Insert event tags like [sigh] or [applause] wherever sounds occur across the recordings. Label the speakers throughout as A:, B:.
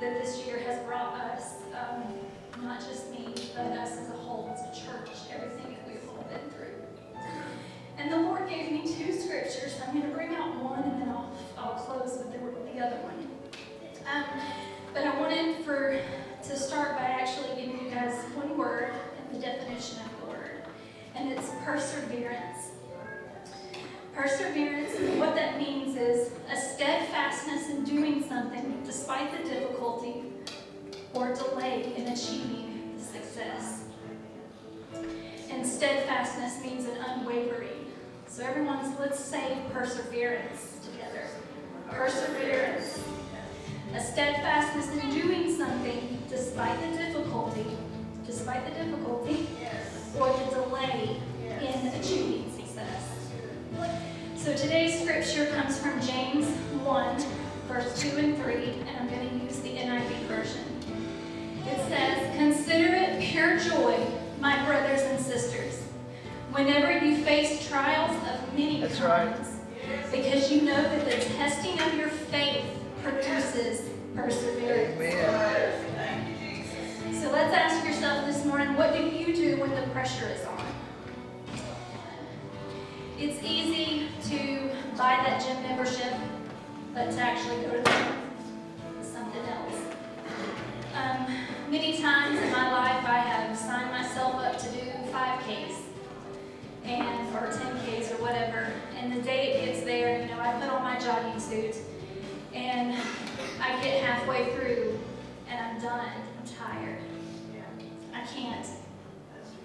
A: year has brought us, um, not just me, but us as a whole, as a church, everything that we've all been through. And the Lord gave me two scriptures. I'm going to bring out one and then I'll, I'll close with the, the other one. Um, but I wanted for to start by actually giving you guys one word and the definition of the word, and it's perseverance. Perseverance, what that means is a steadfastness in doing something despite the difficulty or delay in achieving the success. And steadfastness means an unwavering. So everyone's, let's say perseverance together. Perseverance. A steadfastness in doing something despite the difficulty, despite the difficulty, or the delay in achieving success. So today's scripture comes from James 1, verse 2 and 3, and I'm going to use the NIV version. It says, Consider it pure joy, my brothers and sisters, whenever you face trials of many
B: That's
A: kinds,
B: right.
A: because you know that the testing of your faith produces perseverance.
B: Amen.
A: So let's ask yourself this morning, what do you do when the pressure is on? It's easy to buy that gym membership, but to actually go to the is something else. Um, many times in my life, I have signed myself up to do 5Ks and or 10Ks or whatever. And the day it gets there, you know, I put on my jogging suit and I get halfway through and I'm done. I'm tired. I can't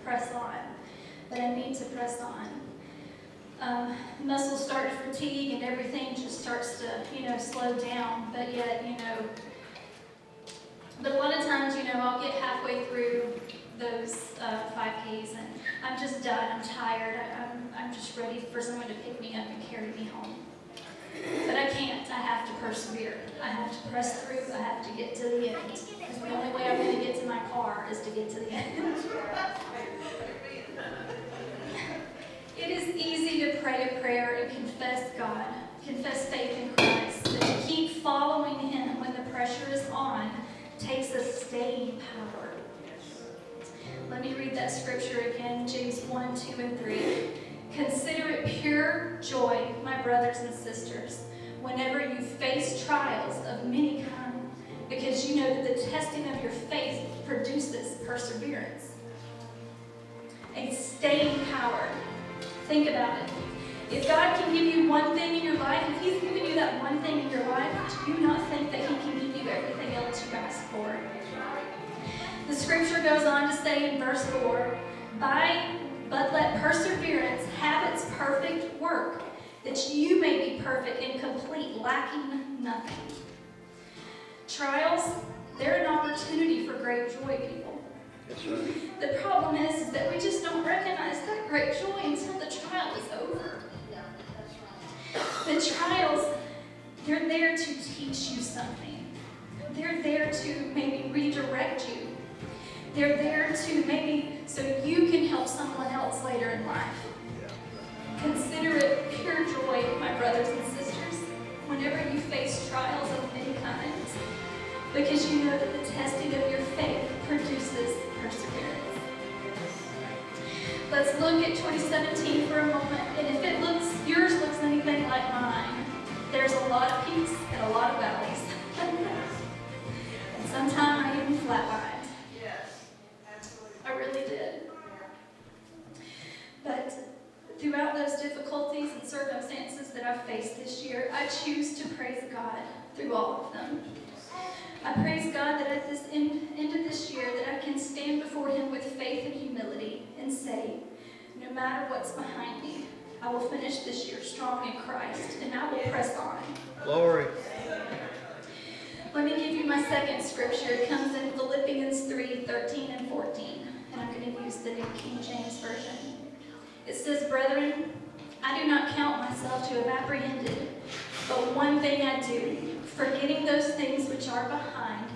A: press on, but I need to press on. Um, muscles start fatigue and everything just starts to, you know, slow down. But yet, you know, but a lot of times, you know, I'll get halfway through those uh, 5Ks and I'm just done. I'm tired. I, I'm, I'm just ready for someone to pick me up and carry me home. But I can't. I have to persevere. I have to press through. I have to get to the end. Because the only way I'm going to get to my car is to get to the end. [laughs] It is easy to pray a prayer and confess God, confess faith in Christ, that to keep following Him when the pressure is on takes a staying power. Let me read that scripture again, James 1, 2, and 3. Consider it pure joy, my brothers and sisters, whenever you face trials of many kinds, because you know that the testing of your faith produces perseverance. A staying power. Think about it. If God can give you one thing in your life, if He's given you that one thing in your life, do you not think that He can give you everything else you ask for? The scripture goes on to say in verse 4, By but let perseverance have its perfect work, that you may be perfect and complete, lacking nothing. Trials, they're an opportunity for great joy, people.
B: Right.
A: The problem is, is that we just don't recognize that great joy until the trial is over. The trials, they're there to teach you something. They're there to maybe redirect you. They're there to maybe so you can help someone else later in life. Consider it pure joy, my brothers and sisters, whenever you face trials of many kinds, because you know that the testing of your faith produces perseverance. Let's look at 2017 for a moment, like mine, there's a lot of peaks and a lot of valleys. and sometimes I even flatlined.
C: Yes, absolutely.
A: I really did. But throughout those difficulties and circumstances that I've faced this year, I choose to praise God through all of them. I praise God that at this end, end of this year that I can stand before Him with faith and humility and say, no matter what's behind me, I will finish this year strong in Christ and I will press on.
B: Glory.
A: Let me give you my second scripture. It comes in Philippians 3 13 and 14. And I'm going to use the New King James Version. It says, Brethren, I do not count myself to have apprehended, but one thing I do, forgetting those things which are behind,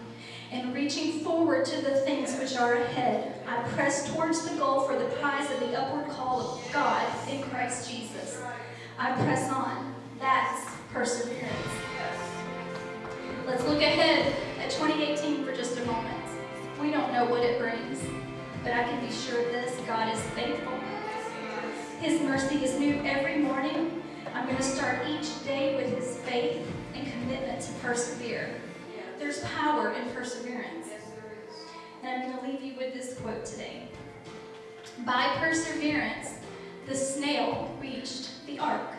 A: and reaching forward to the things which are ahead, I press towards the goal for the prize of the upward call of God in Christ Jesus. I press on. That's perseverance. Let's look ahead at at 2018 for just a moment. We don't know what it brings, but I can be sure of this God is faithful. His mercy is new every morning. I'm going to start each day with His faith and commitment to persevere. There's power in perseverance. And I'm going to leave you with this quote today. By perseverance, the snail reached the ark.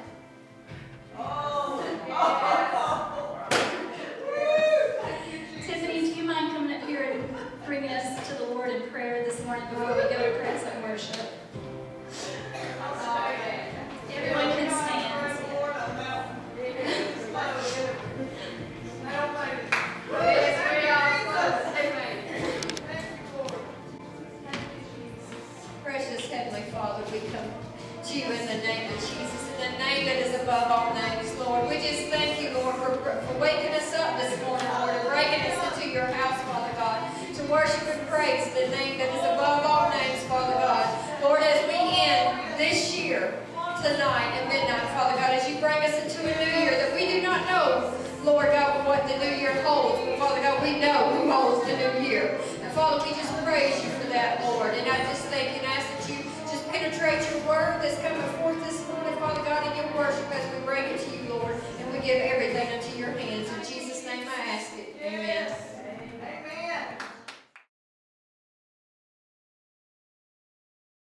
D: above all names, Lord. We just thank you, Lord, for, for waking us up this morning, Lord, and bringing us into your house, Father God, to worship and praise the name that is above all names, Father God. Lord, as we end this year, tonight at midnight, Father God, as you bring us into a new year that we do not know, Lord God, what the new year holds. But Father God, we know who holds the new year. And Father, we just praise you for that, Lord. And I just thank you and ask that you just penetrate your word that's coming forth this Father God, in your worship as we bring it to you, Lord, and we give everything into your hands. In Jesus' name I ask it. Amen.